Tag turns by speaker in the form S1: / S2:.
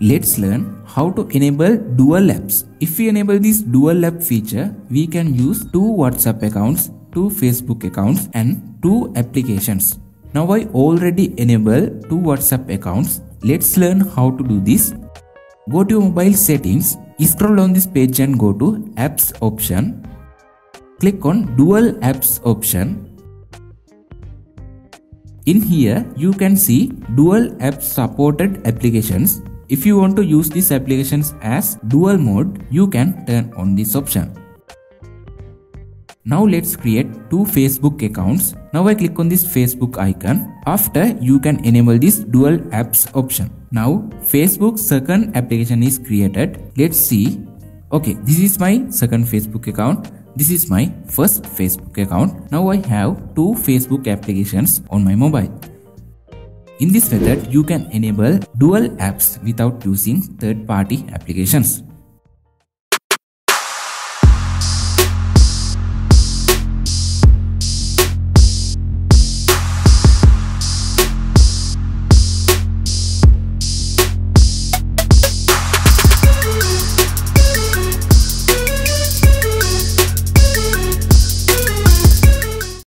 S1: Let's learn how to enable dual apps. If we enable this dual app feature, we can use two WhatsApp accounts, two Facebook accounts and two applications. Now I already enable two WhatsApp accounts. Let's learn how to do this. Go to mobile settings, scroll down this page and go to apps option. Click on dual apps option in here, you can see dual app supported applications. If you want to use these applications as dual mode, you can turn on this option. Now let's create two Facebook accounts. Now I click on this Facebook icon. After you can enable this dual apps option. Now Facebook second application is created. Let's see. Okay, this is my second Facebook account. This is my first Facebook account. Now I have two Facebook applications on my mobile. In this method, you can enable dual apps without using third-party applications.